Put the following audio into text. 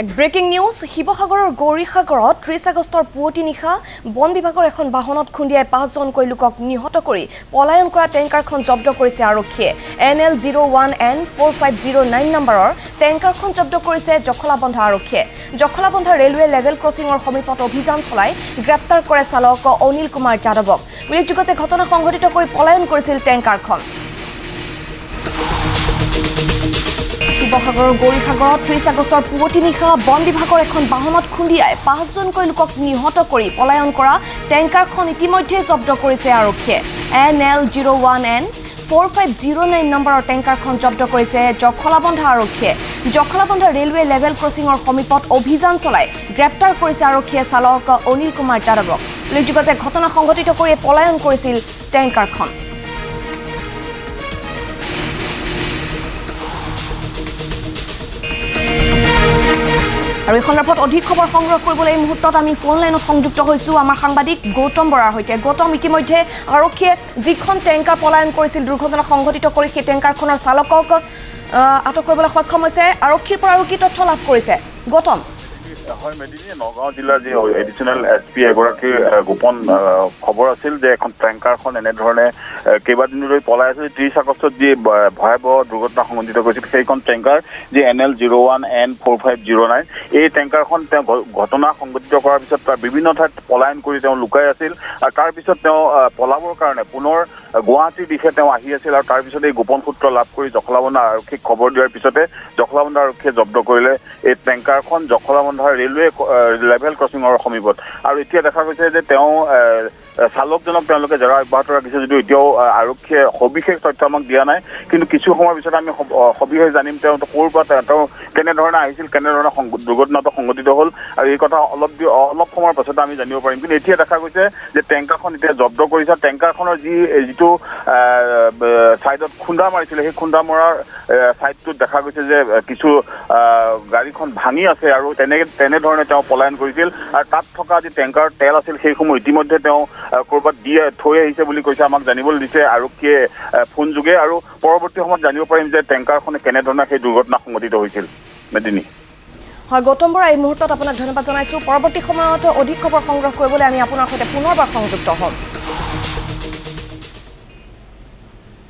এক breaking news শিৱসাগৰৰ গৌৰীসাগৰত ত্ৰিছ আগষ্টৰ পুৱতি নিশা বন বিভাগৰ এখন বাহনত খুন্দিয়াই পাঁচজনকৈ লোকক নিহত কৰি পলায়ন কৰা টেংকাৰখন জব্দ কৰিছে আৰক্ষীয়ে। N L zero' one N four five zero' nine নম্বৰৰ টেংকাৰখন জব্দ কৰিছে জখলাবন্ধা আৰক্ষীয়ে। জখলাবন্ধা ৰেলৱে লেভেল ক্ৰছিঙৰ সমীপত অভিযান চলাই গ্ৰেপ্তাৰ কৰে চালক অনিল কুমাৰ যাদৱক। উল্লেখযোগ্য যে ঘটনা সংঘটিত কৰি পলায়ন কৰিছিল টেংকাৰখন। শিৱসাগৰৰ গৌৰীসাগৰত ত্ৰিছ আগষ্টৰ পুৱতি নিশা বন বিভাগৰ এখন বাহনত খুন্দিয়াই পাঁচজনকৈ লোকক নিহত কৰি পলায়ন কৰা টেংকাৰখন ইতিমধ্যে জব্দ কৰিছে আৰক্ষীয়ে। N L zero' one N four five zero' nine নম্বৰৰ টেংকাৰখন জব্দ কৰিছে জখলাবন্ধা আৰক্ষীয়ে। জখলাবন্ধা ৰেলৱে লেভেল ক্ৰছিঙৰ সমীপত অভিযান চলাই গ্ৰেপ্তাৰ কৰিছে আৰক্ষীয়ে চালক অনিল কুমাৰ যাদৱক। উল্লেখযোগ্য যে ঘটনা সংঘটিত কৰি পলায়ন কৰিছিল টেংকাৰখন। আৰু এই সন্দৰ্ভত অধিক খবৰ সংগ্ৰহ কৰিবলৈ এই মুহূৰ্তত আমি ফোন লাইনত সংযুক্ত হৈছোঁ আমাৰ সাংবাদিক গৌতম বৰাৰ সৈতে। গৌতম ইতিমধ্যে আৰক্ষীয়ে যিখন টেংকাৰ পলায়ন কৰিছিল দুৰ্ঘটনা সংঘটিত কৰি সেই টেংকাৰখনৰ চালকক আটক কৰিবলৈ সক্ষম হৈছে। আৰক্ষীৰ পৰা আৰু কি তথ্য লাভ কৰিছে? গৌতম। হয় মেদিনী নগাঁও জিলাৰ যি এডিচনেল এছ পি এগৰাকীৰ গোপন খবৰ আছিল যে এখন টেংকাৰখন এনেধৰণে কেইবাদিনলৈ পলাই আছিল ত্ৰিছ আগষ্টত যি ভয়াৱহ দুৰ্ঘটনা সংঘটিত কৰিছিল সেইখন টেংকাৰ যি N L zero' one N four five zero' nine এই টেংকাৰখন তেওঁ ঘটনা সংঘটিত কৰাৰ পিছত তাৰ বিভিন্ন ঠাইত পলায়ন কৰি তেওঁ লুকাই আছিল আৰু তাৰপিছত তেওঁ পলাবৰ কাৰণে পুনৰ গুৱাহাটীৰ দিশে তেওঁ আহি আছিল আৰু তাৰপিছত এই গোপন সূত্ৰ লাভ কৰি জখলাবন্ধা আৰক্ষীক খবৰ দিয়াৰ পিছতে জখলাবন্ধা আৰক্ষীয়ে জব্দ কৰিলে। এই টেংকাৰখন জখলাবন্ধাৰ ৰেলৱে লেভেল ক্ৰছিঙৰ সমীপত। আৰু এতিয়া দেখা গৈছে যে তেওঁ চালকজনক তেওঁলোকে জেগা অব্যাহত ৰাখিছে যদিও এতিয়াও আৰক্ষীয়ে সবিশেষ তথ্য আমাক দিয়া নাই। কিন্তু কিছু সময়ৰ পিছত আমি সবিশেষ জানিম তেওঁ ক'ৰ পৰা তেওঁ কেনেধৰণে আহিছিল কেনেধৰণে দুৰ্ঘটনাটো সংঘটিত হ'ল আৰু এই কথা অলপ অলপ সময়ৰ পাছতে আমি জানিব পাৰিম। কিন্তু এতিয়া দেখা গৈছে যে টেংকাৰখন এতিয়া জব্দ কৰিছে। টেংকাৰখনৰ যি যিটো ছাইডত খুন্দা মাৰিছিলে সেই খুন্দা মৰাৰ ছাইডটোত দেখা গৈছে যে কিছু গাড়ীখন ভাঙি আছে আৰু তেনে তেনেধৰণে তেওঁ পলায়ন কৰিছিল। আৰু তাত থকা যি টেংকাৰ তেল আছিল সেইসমূহ ইতিমধ্যে তেওঁ ক'ৰবাত দি থৈ আহিছে বুলি কৈছে আমাক জানিবলৈ দিছে আৰক্ষীয়ে ফোন যোগে। আৰু পৰৱৰ্তী সময়ত জানিব পাৰিম যে টেংকাৰখনে কেনেধৰণে সেই দুৰ্ঘটনা সংঘটিত হৈছিল। মেদিনী। হয় গৌতম বৰা এই মুহূৰ্তত আপোনাক ধন্যবাদ জনাইছোঁ। পৰৱৰ্তী সময়ত অধিক খবৰ সংগ্ৰহ কৰিবলৈ আমি আপোনাৰ সৈতে পুনৰবাৰ সংযুক্ত হ'ম।